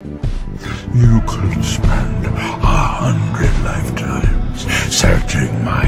You could spend a hundred lifetimes searching my